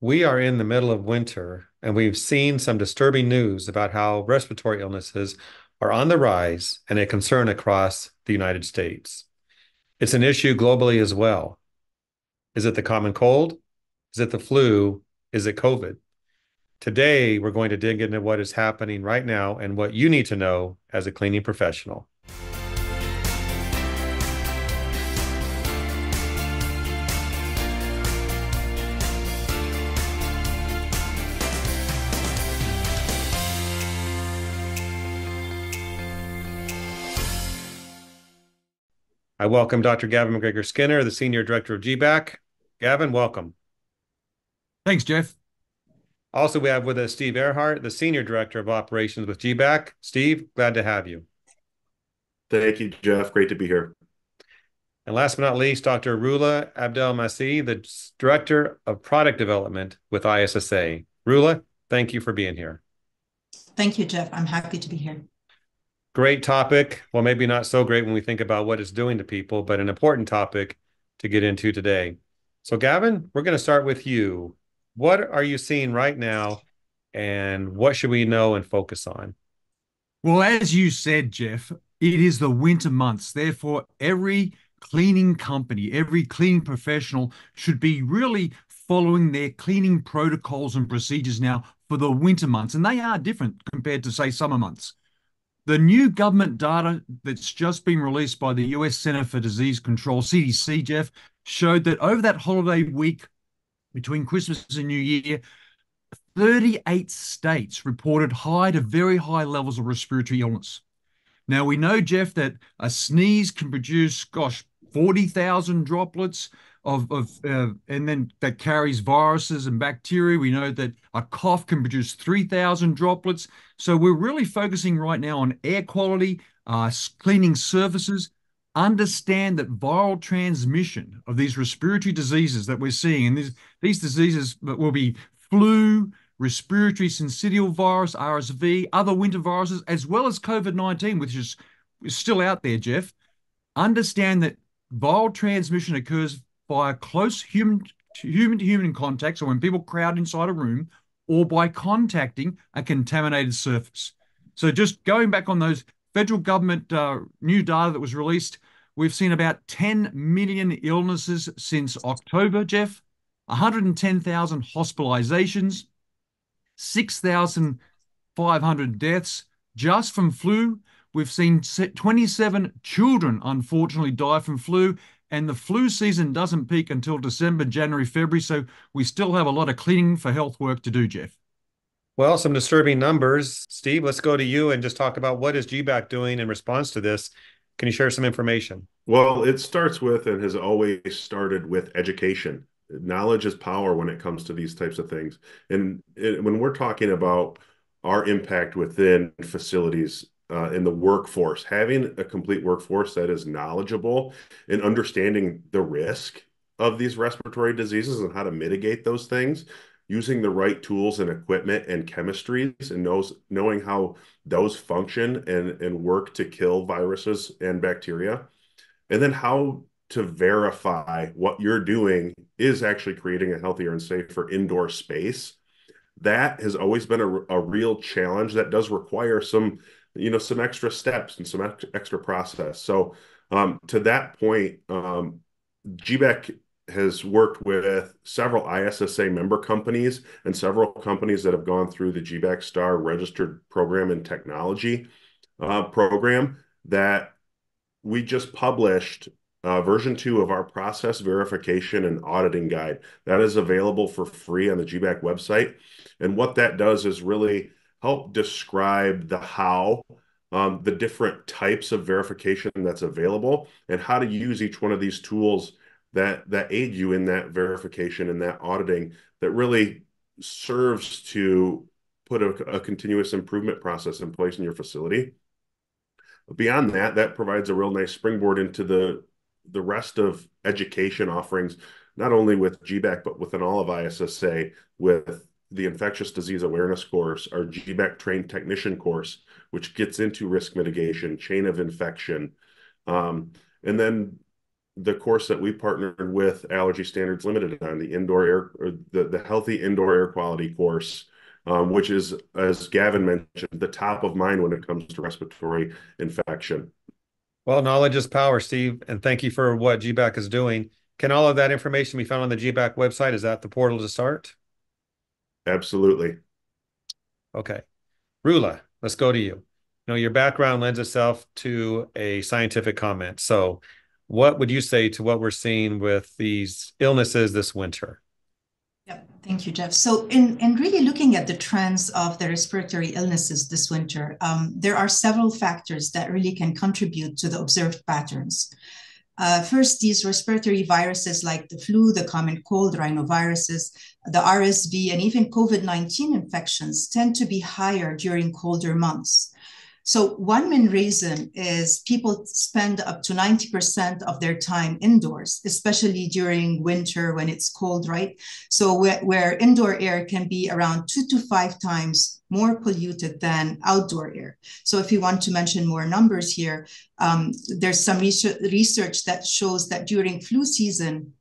We are in the middle of winter, and we've seen some disturbing news about how respiratory illnesses are on the rise and a concern across the United States. It's an issue globally as well. Is it the common cold? Is it the flu? Is it COVID? Today, we're going to dig into what is happening right now and what you need to know as a cleaning professional. I welcome Dr. Gavin Macgregor-Skinner, the Senior Director of GBAC. Gavin, welcome. Thanks, Jeff. Also, we have with us Steve Arehart, the Senior Director of Operations with GBAC. Steve, glad to have you. Thank you, Jeff. Great to be here. And last but not least, Dr. Roula Abdel-Massih, the Director of Product Development with ISSA. Rula, thank you for being here. Thank you, Jeff. I'm happy to be here. Great topic. Well, maybe not so great when we think about what it's doing to people, but an important topic to get into today. So, Gavin, we're going to start with you. What are you seeing right now, and what should we know and focus on? Well, as you said, Jeff, it is the winter months. Therefore, every cleaning company, every cleaning professional should be really following their cleaning protocols and procedures now for the winter months. And they are different compared to, say, summer months. The new government data that's just been released by the US Center for Disease Control, CDC, Jeff, showed that over that holiday week between Christmas and New Year, 38 states reported high to very high levels of respiratory illness. Now, we know, Jeff, that a sneeze can produce, gosh, 40,000 droplets of, of uh, and then that carries viruses and bacteria. We know that a cough can produce 3,000 droplets. So we're really focusing right now on air quality, uh, cleaning surfaces, understand that viral transmission of these respiratory diseases that we're seeing, and these, these diseases will be flu, respiratory syncytial virus, RSV, other winter viruses, as well as COVID 19, which is, is still out there, Jeff. Understand that viral transmission occurs via close human to human to human contact, so when people crowd inside a room, or by contacting a contaminated surface. So just going back on those federal government uh, new data that was released, we've seen about 10 million illnesses since October, Jeff, 110,000 hospitalizations, 6,500 deaths just from flu. We've seen 27 children, unfortunately, die from flu, and the flu season doesn't peak until December, January, February. So we still have a lot of cleaning for health work to do, Jeff. Well, some disturbing numbers. Steve, let's go to you and just talk about what is GBAC doing in response to this. Can you share some information? Well, it starts with and has always started with education. Knowledge is power when it comes to these types of things. And it, when we're talking about our impact within facilities, uh, in the workforce, having a complete workforce that is knowledgeable and understanding the risk of these respiratory diseases and how to mitigate those things, using the right tools and equipment and chemistries and knows knowing how those function and, and work to kill viruses and bacteria, and then how to verify what you're doing is actually creating a healthier and safer indoor space. That has always been a, a real challenge that does require some you know some extra steps and some extra process. So um, to that point um, GBAC has worked with several issa member companies and several companies that have gone through the GBAC star registered program and technology uh, program that we just published uh, version two of our process verification and auditing guide that is available for free on the GBAC website. And what that does is really help describe the how, um, the different types of verification that's available, and how to use each one of these tools that that aid you in that verification and that auditing that really serves to put a, a continuous improvement process in place in your facility. Beyond that, that provides a real nice springboard into the the rest of education offerings, not only with GBAC, but within all of ISSA with the infectious disease awareness course, our GBAC trained technician course, which gets into risk mitigation, chain of infection. Um, and then the course that we partnered with Allergy Standards Limited on, the indoor air, the, the healthy indoor air quality course, um, which is, as Gavin mentioned, the top of mind when it comes to respiratory infection. Well, knowledge is power, Steve, and thank you for what GBAC is doing. Can all of that information be found on the GBAC website? Is that the portal to start? Absolutely. Okay. Roula, let's go to you. You know, your background lends itself to a scientific comment. So, what would you say to what we're seeing with these illnesses this winter? Yeah, thank you, Jeff. So, in, in really looking at the trends of the respiratory illnesses this winter, um, there are several factors that really can contribute to the observed patterns. Uh, first, these respiratory viruses like the flu, the common cold, rhinoviruses, the RSV, and even COVID 19 infections tend to be higher during colder months. So, one main reason is people spend up to 90% of their time indoors, especially during winter when it's cold, right? So, where, where, indoor air can be around two to five times more polluted than outdoor air. So, if you want to mention more numbers here, um, there's some research that shows that during flu season,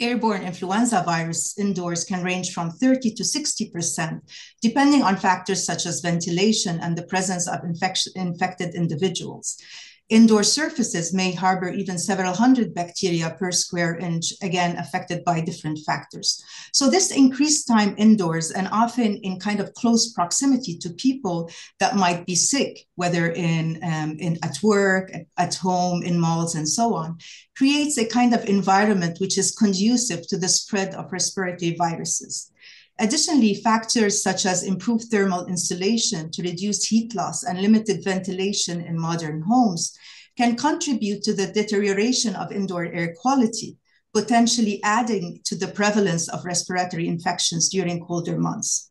airborne influenza virus indoors can range from 30 to 60%, depending on factors such as ventilation and the presence of infected individuals. Indoor surfaces may harbor even several hundred bacteria per square inch, again, affected by different factors. So this increased time indoors and often in kind of close proximity to people that might be sick, whether in, um, in at work, at home, in malls, and so on, creates a kind of environment which is conducive to the spread of respiratory viruses. Additionally, factors such as improved thermal insulation to reduce heat loss and limited ventilation in modern homes can contribute to the deterioration of indoor air quality, potentially adding to the prevalence of respiratory infections during colder months.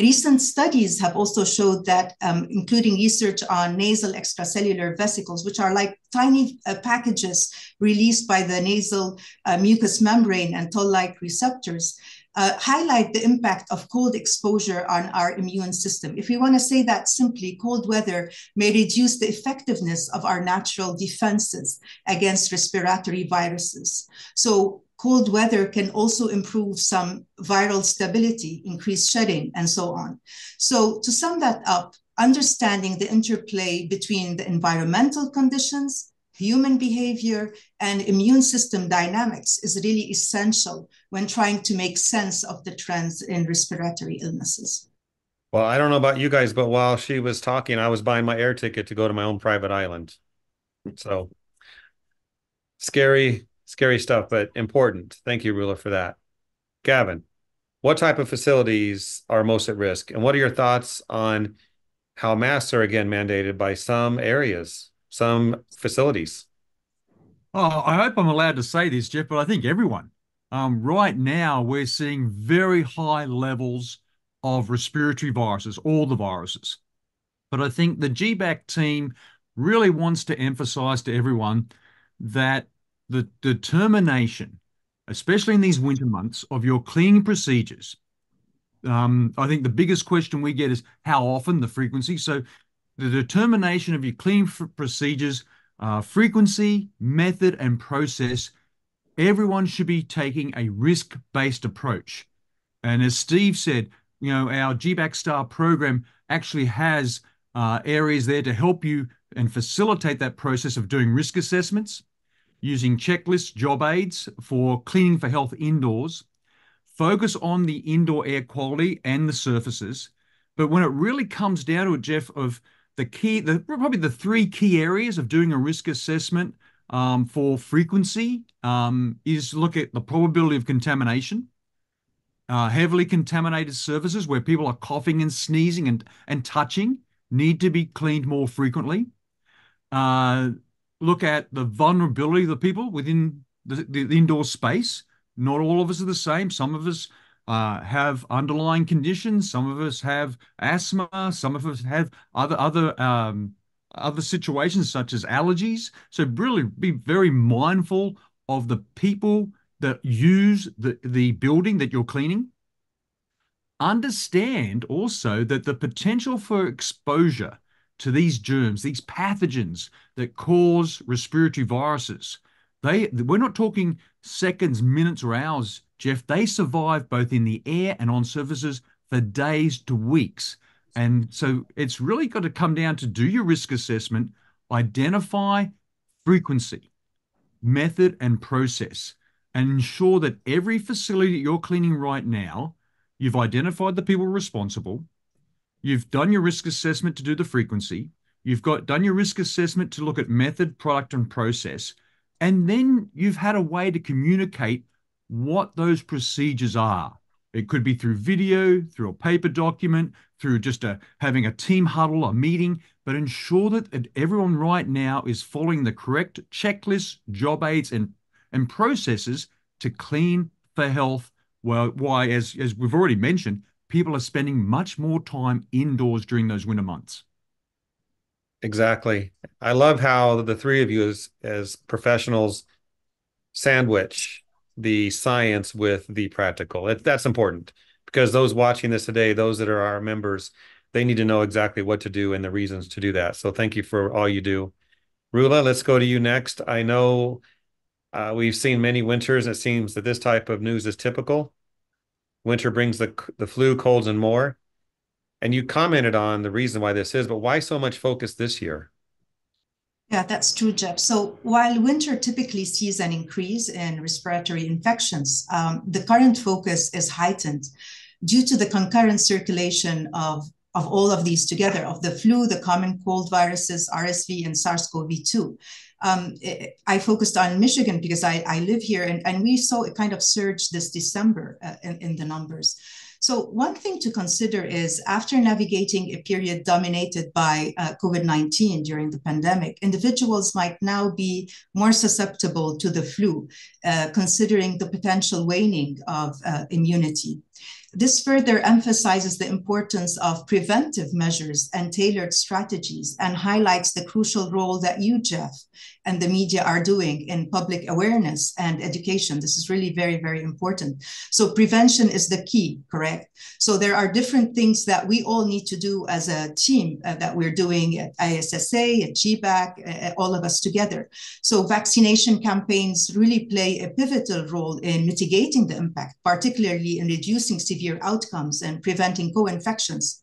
Recent studies have also showed that, um, including research on nasal extracellular vesicles, which are like tiny uh, packages released by the nasal uh, mucous membrane and toll-like receptors, uh, highlight the impact of cold exposure on our immune system. If we want to say that simply, cold weather may reduce the effectiveness of our natural defenses against respiratory viruses. So cold weather can also improve some viral stability, increase shedding, and so on. So to sum that up, understanding the interplay between the environmental conditions, human behavior, and immune system dynamics is really essential when trying to make sense of the trends in respiratory illnesses. Well, I don't know about you guys, but while she was talking, I was buying my air ticket to go to my own private island. So scary, scary stuff, but important. Thank you, Roula, for that. Gavin, what type of facilities are most at risk? And what are your thoughts on how masks are again mandated by some areas? Some facilities. Oh, I hope I'm allowed to say this, Jeff, but I think everyone. Um, right now, we're seeing very high levels of respiratory viruses, all the viruses. But I think the GBAC team really wants to emphasize to everyone that the determination, especially in these winter months, of your cleaning procedures. Um, I think the biggest question we get is how often, the frequency. So the determination of your cleaning procedures, uh, frequency, method, and process, everyone should be taking a risk-based approach. And as Steve said, you know, our GBAC Star program actually has uh, areas there to help you and facilitate that process of doing risk assessments, using checklists, job aids for cleaning for health indoors, focus on the indoor air quality and the surfaces. But when it really comes down to it, Jeff, of the key, the probably the three key areas of doing a risk assessment um, for frequency um, is look at the probability of contamination, uh, heavily contaminated surfaces where people are coughing and sneezing and, and touching need to be cleaned more frequently. Uh, look at the vulnerability of the people within the, the indoor space. Not all of us are the same. Some of us uh, have underlying conditions. Some of us have asthma. Some of us have other other um, other situations such as allergies. So really be very mindful of the people that use the, the building that you're cleaning. Understand also that the potential for exposure to these germs, these pathogens that cause respiratory viruses, They we're not talking seconds, minutes, or hours, Jeff. They survive both in the air and on surfaces for days to weeks. And so it's really got to come down to do your risk assessment, identify frequency, method, and process, and ensure that every facility that you're cleaning right now, you've identified the people responsible, you've done your risk assessment to do the frequency, you've got done your risk assessment to look at method, product, and process, and then you've had a way to communicate what those procedures are. It could be through video, through a paper document, through just a, having a team huddle, a meeting, but ensure that everyone right now is following the correct checklists, job aids, and, and processes to clean for health. Well, why, as, as we've already mentioned, people are spending much more time indoors during those winter months. Exactly. I love how the three of you as as professionals sandwich the science with the practical. It, that's important because those watching this today, those that are our members, they need to know exactly what to do and the reasons to do that. So thank you for all you do. Roula, let's go to you next. I know uh, we've seen many winters. It seems that this type of news is typical. Winter brings the the flu, colds, and more. And you commented on the reason why this is, but why so much focus this year? Yeah, that's true, Jeff. So while winter typically sees an increase in respiratory infections, um, the current focus is heightened due to the concurrent circulation of, of all of these together, of the flu, the common cold viruses, RSV, and SARS-CoV-2. Um, I focused on Michigan because I, I live here, and, and we saw a kind of surge this December uh, in, in the numbers. So one thing to consider is after navigating a period dominated by uh, COVID-19 during the pandemic, individuals might now be more susceptible to the flu, uh, considering the potential waning of uh, immunity. This further emphasizes the importance of preventive measures and tailored strategies and highlights the crucial role that you, Jeff, and the media are doing in public awareness and education. This is really very, very important. So prevention is the key, correct? So there are different things that we all need to do as a team uh, that we're doing at ISSA, at GBAC, uh, all of us together. So vaccination campaigns really play a pivotal role in mitigating the impact, particularly in reducing severe outcomes and preventing co-infections.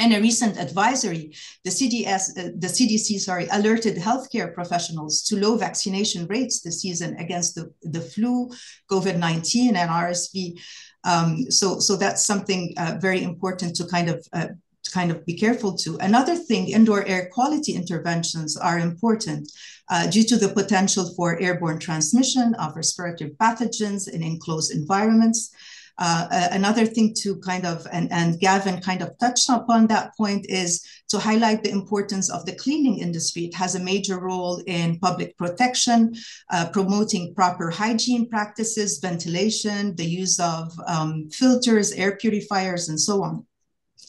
In a recent advisory, the CDS, uh, the CDC, sorry, alerted healthcare professionals to low vaccination rates this season against the, the flu, COVID-19, and RSV. Um, so, so that's something uh, very important to kind of uh, kind of be careful to. Another thing, indoor air quality interventions are important uh, due to the potential for airborne transmission of respiratory pathogens in enclosed environments. Uh, another thing to kind of, and, and Gavin kind of touched upon that point, is to highlight the importance of the cleaning industry. It has a major role in public protection, uh, promoting proper hygiene practices, ventilation, the use of um, filters, air purifiers, and so on.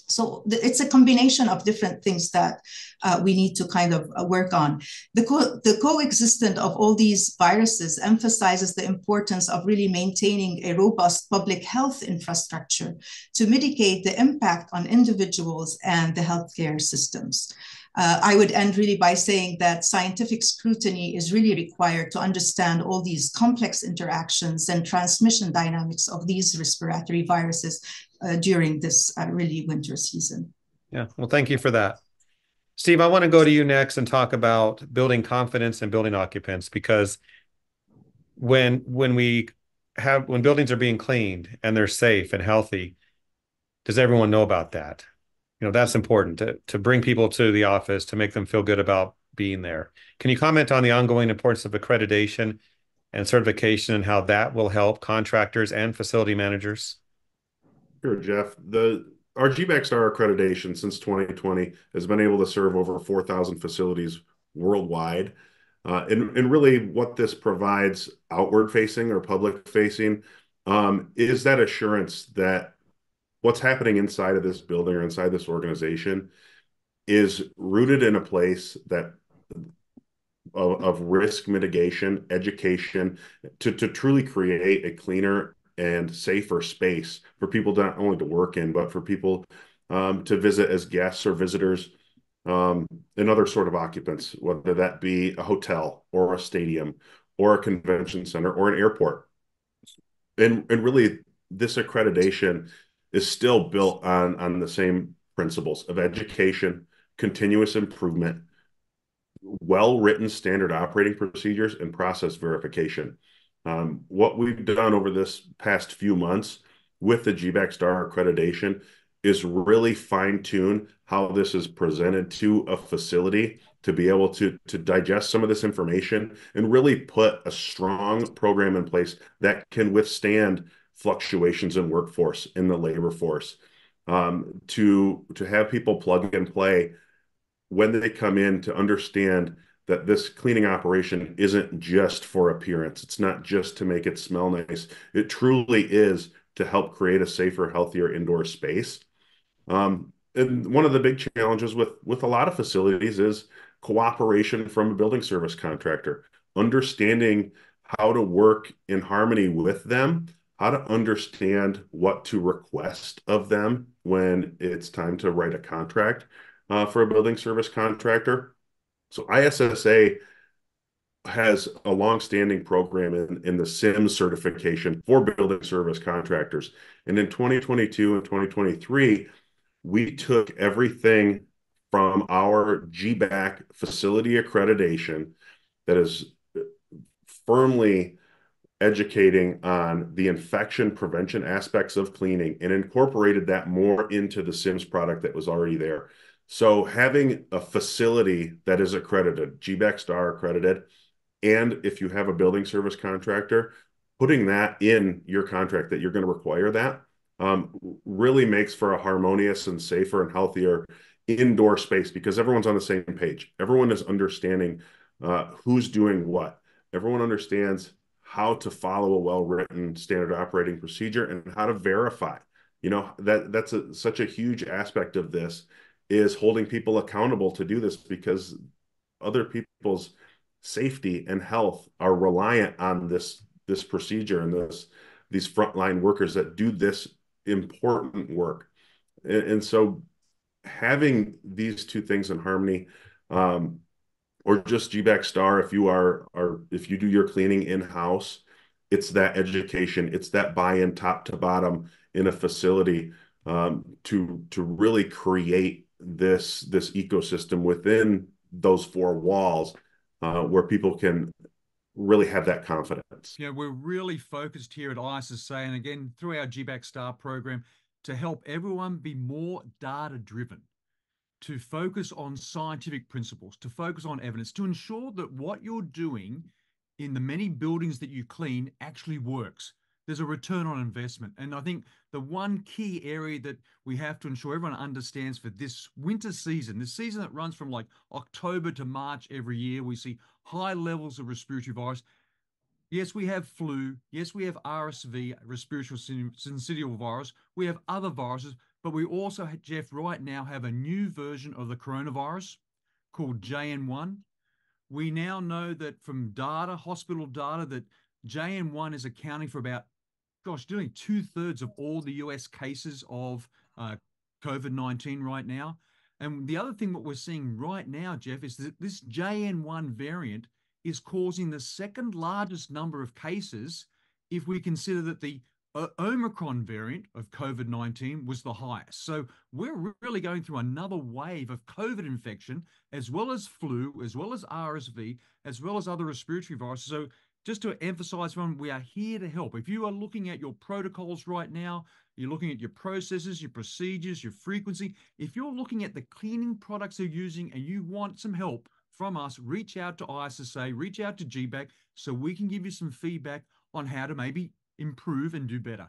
So it's a combination of different things that uh, we need to kind of uh, work on. The, co the coexistence of all these viruses emphasizes the importance of really maintaining a robust public health infrastructure to mitigate the impact on individuals and the healthcare systems. Uh, I would end really by saying that scientific scrutiny is really required to understand all these complex interactions and transmission dynamics of these respiratory viruses uh, during this uh, really winter season. Yeah, well, thank you for that. Steve, I want to go to you next and talk about building confidence and building occupants because when when we have when buildings are being cleaned and they're safe and healthy, does everyone know about that? You know, that's important to to bring people to the office to make them feel good about being there. Can you comment on the ongoing importance of accreditation and certification and how that will help contractors and facility managers? Sure, Jeff. The our GBAC Star accreditation since 2020 has been able to serve over 4,000 facilities worldwide. Uh, and, and really, what this provides outward facing or public facing um, is that assurance that what's happening inside of this building or inside this organization is rooted in a place that of, of risk mitigation, education, to, to truly create a cleaner and safer space for people not only to work in, but for people um, to visit as guests or visitors um, and other sort of occupants, whether that be a hotel or a stadium or a convention center or an airport. And and really this accreditation is still built on on the same principles of education, continuous improvement, well-written standard operating procedures, and process verification. Um, what we've done over this past few months with the GBAC Star accreditation is really fine-tune how this is presented to a facility to be able to digest some of this information and really put a strong program in place that can withstand fluctuations in workforce in the labor force. Um, to to have people plug and play when they come in to understand that this cleaning operation isn't just for appearance. It's not just to make it smell nice. It truly is to help create a safer, healthier indoor space. Um, and one of the big challenges with with a lot of facilities is cooperation from a building service contractor, understanding how to work in harmony with them, how to understand what to request of them when it's time to write a contract uh, for a building service contractor. So ISSA has a long-standing program in, in the CIMS certification for building service contractors. And in 2022 and 2023, we took everything from our GBAC facility accreditation that is firmly educating on the infection prevention aspects of cleaning and incorporated that more into the CIMS product that was already there. So having a facility that is accredited, GBAC Star accredited, and if you have a building service contractor, putting that in your contract that you're going to require that um, really makes for a harmonious and safer and healthier indoor space because everyone's on the same page. Everyone is understanding uh, who's doing what. Everyone understands how to follow a well-written standard operating procedure and how to verify. You know that that's a, such a huge aspect of this is holding people accountable to do this because other people's safety and health are reliant on this this procedure and this these frontline workers that do this important work. And, and so having these two things in harmony um, or just GBAC Star if you are are if you do your cleaning in house it's that education it's that buy-in top to bottom in a facility um, to to really create this this ecosystem within those four walls uh, where people can really have that confidence. Yeah, we're really focused here at ISSA and again through our GBAC Star program to help everyone be more data driven, to focus on scientific principles, to focus on evidence, to ensure that what you're doing in the many buildings that you clean actually works there's a return on investment. And I think the one key area that we have to ensure everyone understands for this winter season, this season that runs from like October to March every year, we see high levels of respiratory virus. Yes, we have flu. Yes, we have RSV, respiratory syncytial virus. We have other viruses, but we also, Jeff, right now have a new version of the coronavirus called JN1. We now know that from data, hospital data, that JN1 is accounting for about gosh, doing two thirds of all the US cases of uh, COVID 19 right now. And the other thing that we're seeing right now, Jeff, is that this JN1 variant is causing the second largest number of cases if we consider that the uh, Omicron variant of COVID 19 was the highest. So we're really going through another wave of COVID infection, as well as flu, as well as RSV, as well as other respiratory viruses. So just to emphasize everyone, we are here to help. If you are looking at your protocols right now, you're looking at your processes, your procedures, your frequency. If you're looking at the cleaning products you're using and you want some help from us, reach out to ISSA, reach out to GBAC so we can give you some feedback on how to maybe improve and do better.